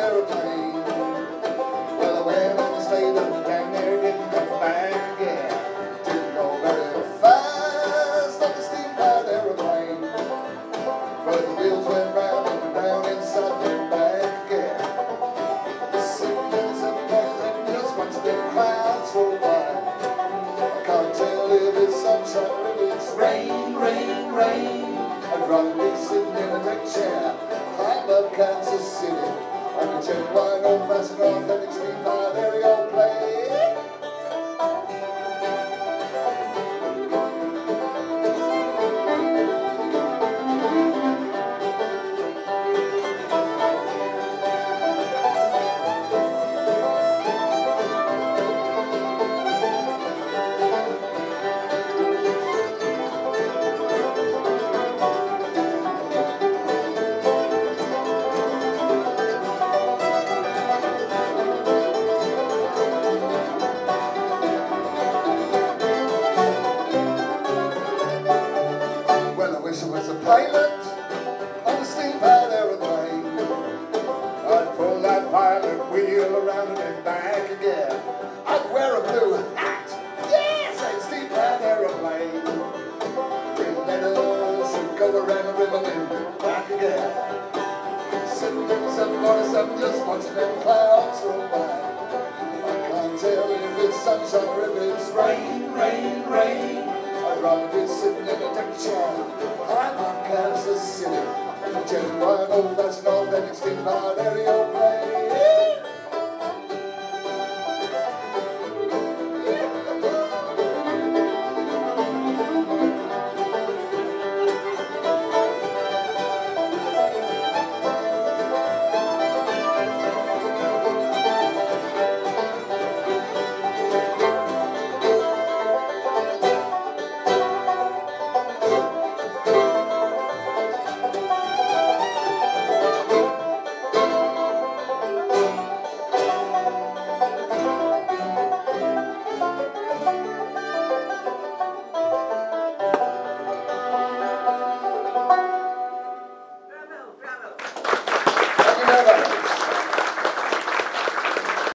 aeroplane. Well, I went didn't come back. Didn't go very fast on the steamboat aeroplane. But the wheels went round and inside back again. And just clouds. I can't tell if it's sunshine or it's rain, rain, rain. I'd rather be sitting in a deck chair. I love cats. I can turn wine old fashioned off pilot on a steamboat aeroplane. I'd pull that pilot wheel around and back again. I'd wear a blue hat. Yes, I'd steamboat aeroplane. Bring letters and go around the river and back again. Sitting in notice I'm just watching them clouds roll by. I can't tell if it's sunshine or if it's rain. My Kansas City. Jetted by an steam-powered aeroplane.